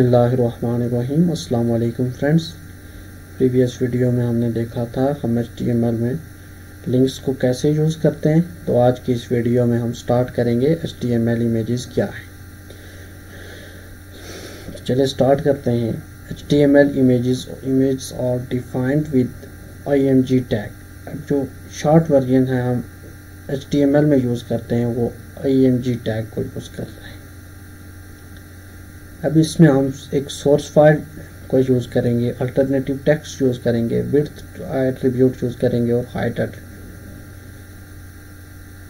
बिसमीम friends. Previous video में हमने देखा था हम एच में लिंक्स को कैसे यूज़ करते हैं। तो आज की इस वीडियो में हम स्टार्ट करेंगे एचटीएमएल इमेजेस क्या है। चलिए स्टार्ट करते हैं। H T M L images image और defined with I M G tag जो शॉर्ट वर्जन है हम एच टी एम एल में यूज़ करते हैं, वो आई एम जी टैग को यूज़ कर हैं। अब इसमें हम एक सोर्स फ़ाइल को यूज़ करेंगे अल्टरनेटिव टेक्स्ट यूज़ करेंगे विथ एट्रीब्यूट यूज़ करेंगे और हाइट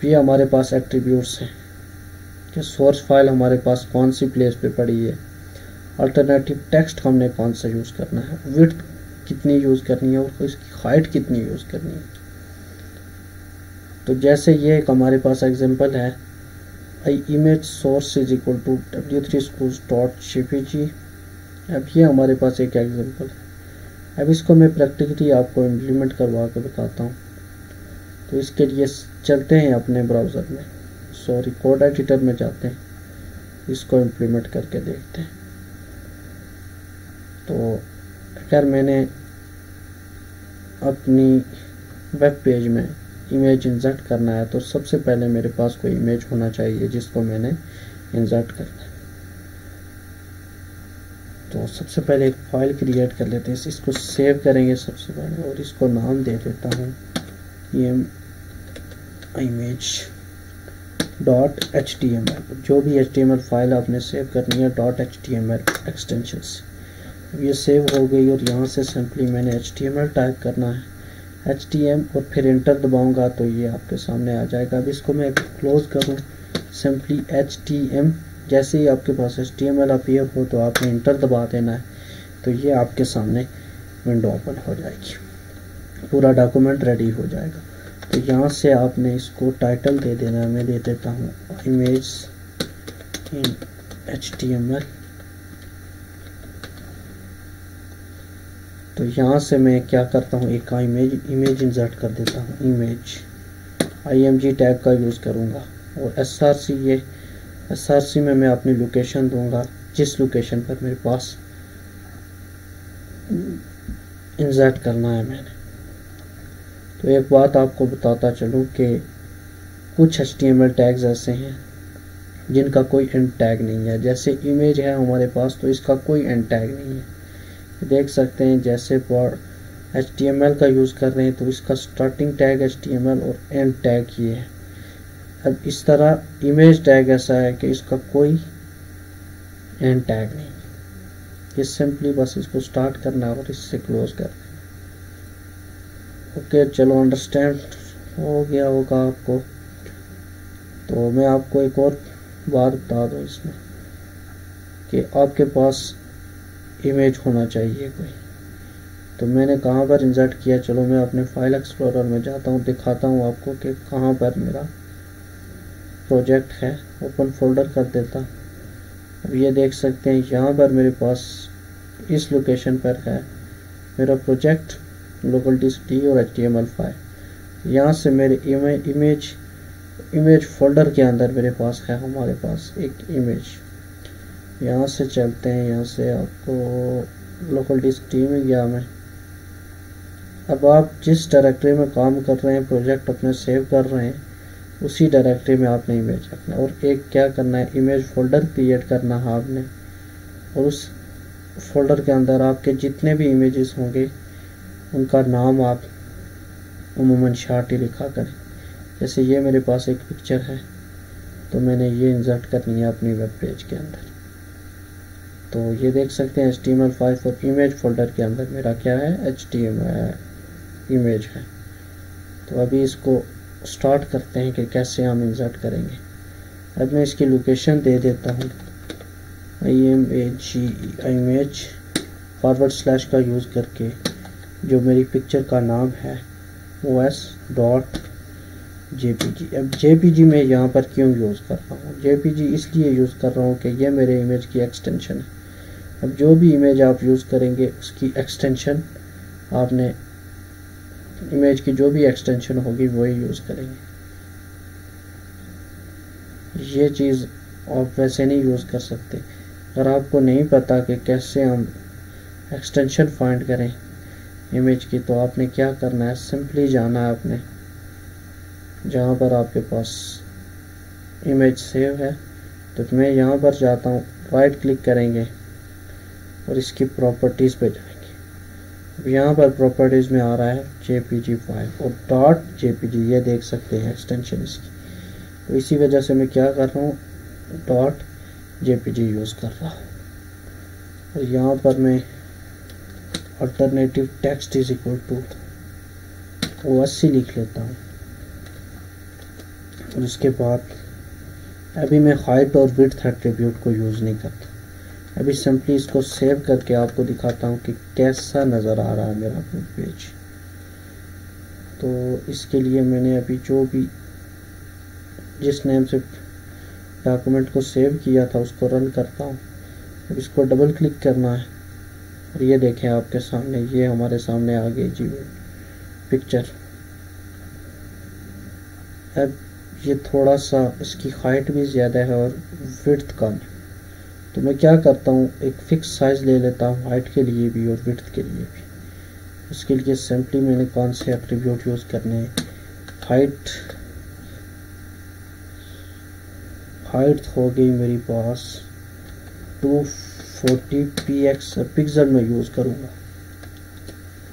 ये हमारे पास एट्रीब्यूट्स हैं। कि सोर्स फ़ाइल हमारे पास कौन सी प्लेस पे पड़ी है? अल्टरनेटिव टेक्स्ट हमने कौन सा यूज़ करना है? विथ कितनी यूज़ करनी है और इसकी हाइट कितनी यूज़ करनी है? तो जैसे ये एक हमारे पास एग्जांपल है I image source is equal to W three school dot G अब ये हमारे पास एक एग्जांपल है। अब इसको मैं प्रैक्टिकली आपको इम्प्लीमेंट करवा के बताता हूँ। तो इसके लिए चलते हैं अपने ब्राउज़र में। सॉरी कोड एडिटर में जाते हैं। इसको इम्प्लीमेंट करके देखते हैं। तो अगर मैंने अपनी वेब पेज में इमेज इंसर्ट करना है तो सबसे पहले मेरे पास कोई इमेज होना चाहिए जिसको मैंने इंसर्ट करना है। तो सबसे पहले एक फ़ाइल क्रिएट कर लेते हैं इसको सेव करेंगे सबसे पहले, और इसको नाम दे देता हूँ ये image dot H T M L जो भी H T M L file आपने सेव करनी है dot H T M L extension से ये सेव हो गई, और यहाँ से सिंपली मैंने H T M L type करना है। एच टी एम और फिर इंटर दबाऊँगा तो ये आपके सामने आ जाएगा। अब इसको मैं क्लोज करूँ। सिंपली एच टी एम जैसे ही आपके पास H T M L appear हो तो आपने इंटर दबा देना है। तो ये आपके सामने विंडो ओपन हो जाएगी। पूरा डॉक्यूमेंट रेडी हो जाएगा। तो यहाँ से आपने इसको टाइटल दे देना है। मैं दे देता हूँ image in H T M L तो यहाँ से मैं क्या करता हूँ? एक का इमेज इमेज इंसर्ट कर देता हूँ। Image I M G tag का यूज़ करूँगा। और एस आर सी ये एस आर सी में मैं अपनी लोकेशन दूँगा। जिस लोकेशन पर मेरे पास इंसर्ट करना है मैंने। तो एक बात आपको बताता चलूँ कि कुछ H T M L tags ऐसे हैं, जिनका कोई एंड टैग नहीं है। जैसे इमेज है हमारे पास तो इसका कोई एंड टैग नहीं है। देख सकते हैं, जैसे फॉर एच का यूज़ कर रहे हैं तो इसका स्टार्टिंग टैग एच और एंड टैग ये है। अब इस तरह इमेज टैग ऐसा है कि इसका कोई एंड टैग नहीं ये सिंपली बस इसको स्टार्ट करना और इससे क्लोज कर ओके चलो अंडरस्टैंड हो गया होगा आपको। तो मैं आपको एक और बात बता दूँ इसमें कि आपके पास इमेज होना चाहिए कोई। तो मैंने कहाँ पर इंसर्ट किया? चलो मैं अपने फ़ाइल एक्सप्लोरर में जाता हूँ, दिखाता हूँ आपको कि कहाँ पर मेरा प्रोजेक्ट है। ओपन फोल्डर कर देता। अब ये देख सकते हैं, यहाँ पर मेरे पास इस लोकेशन पर है मेरा प्रोजेक्ट लोकल डिस्क टी और H T M L file यहाँ से मेरे इमेज इमेज फोल्डर के अंदर मेरे पास है, हमारे पास एक इमेज यहाँ से चलते हैं, यहाँ से आपको लोकल टी में गया मैं। अब आप जिस डायरेक्टरी में काम कर रहे हैं प्रोजेक्ट अपने सेव कर रहे हैं, उसी डायरेक्टरी में आपने इमेज रखना और एक क्या करना है इमेज फोल्डर क्रिएट करना है आपने। और उस फोल्डर के अंदर आपके जितने भी इमेजेस होंगे, उनका नाम आप उमूमन शार्ट ही लिखा करें। जैसे ये मेरे पास एक पिक्चर है तो मैंने ये इंसर्ट करनी है अपनी वेब पेज के अंदर। तो ये देख सकते हैं H T M L five और इमेज फोल्डर के अंदर मेरा क्या है? एच टी एम इमेज है। तो अभी इसको स्टार्ट करते हैं कि कैसे हम इंसर्ट करेंगे। अब मैं इसकी लोकेशन दे देता हूँ। I M A G image forward slash का यूज़ करके जो मेरी पिक्चर का नाम है O S dot J P G अब जे पी जी मैं यहाँ पर क्यों यूज़ कर रहा हूँ? जे पी जी इसलिए यूज़ कर रहा हूँ कि ये मेरे इमेज की एक्सटेंशन है। अब जो भी इमेज आप यूज़ करेंगे, उसकी एक्सटेंशन आपने इमेज की जो भी एक्सटेंशन होगी, वही यूज़ करेंगे। ये चीज़ आप वैसे नहीं यूज़ कर सकते। अगर आपको नहीं पता कि कैसे हम एक्सटेंशन फाइंड करें इमेज की तो आपने क्या करना है? सिंपली जाना है आपने, जहाँ पर आपके पास इमेज सेव है। तो मैं यहाँ पर जाता हूँ राइट क्लिक करेंगे। और इसकी प्रॉपर्टीज़ पे जाएँगे। अब यहाँ पर प्रॉपर्टीज़ में आ रहा है जे पी जी फ़ाइल और डॉट जे पी जी ये देख सकते हैं एक्सटेंशन इसकी। तो इसी वजह से मैं क्या कर रहा हूँ? Dot J P G use कर रहा हूँ। और यहाँ पर मैं alternative text is equal to वो अस्सी लिख लेता हूँ। और उसके बाद अभी मैं हाइट और विड्थ एट्रीब्यूट को यूज़ नहीं करता। अभी सिंपली इसको सेव करके आपको दिखाता हूँ कि कैसा नज़र आ रहा है मेरा पेज तो इसके लिए मैंने अभी जो भी, जिस नेम से डॉक्यूमेंट को सेव किया था, उसको रन करता हूँ। अब इसको डबल क्लिक करना है। और ये देखें आपके सामने, ये हमारे सामने आ गई जी पिक्चर अब ये थोड़ा सा, इसकी हाइट भी ज़्यादा है और विड्थ कम है। तो मैं क्या करता हूँ, एक फिक्स साइज़ ले लेता हूँ हाइट के लिए भी और विड्थ के लिए भी। उसके लिए सिंपली मैंने कौन से एट्रीब्यूट यूज़ करने हैं? हाइट हाइट हो गई मेरी पास two forty P X pixel में यूज़ करूँगा।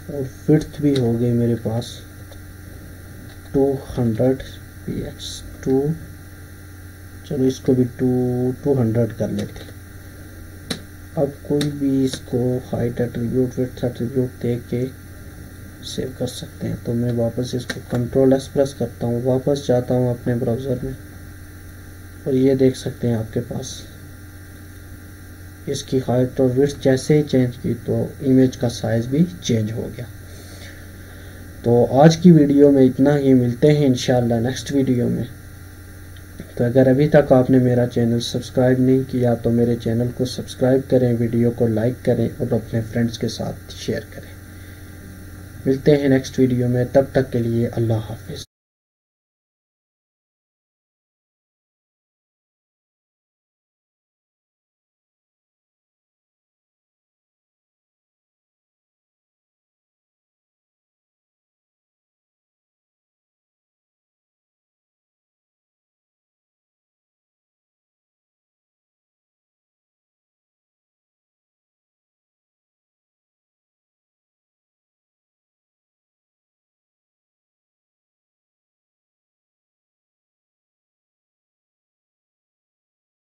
और विड्थ भी हो गई मेरे पास टू हंड्रेड पी एक्स टू चलो इसको भी टू टू हंड्रेड कर लेते अब कोई भी इसको हाइट एट्रीब्यूट विथ एट्रीब्यूट दे के सेव कर सकते हैं। तो मैं वापस इसको कंट्रोल एस प्रेस करता हूँ। वापस जाता हूँ अपने ब्राउज़र में और ये देख सकते हैं आपके पास। इसकी हाइट और विथ जैसे ही चेंज की तो इमेज का साइज़ भी चेंज हो गया। तो आज की वीडियो में इतना ही। मिलते हैं इंशाल्लाह नेक्स्ट वीडियो में। तो अगर अभी तक आपने मेरा चैनल सब्सक्राइब नहीं किया तो मेरे चैनल को सब्सक्राइब करें, वीडियो को लाइक करें और अपने फ्रेंड्स के साथ शेयर करें। मिलते हैं नेक्स्ट वीडियो में, तब तक के लिए अल्लाह हाफिज़।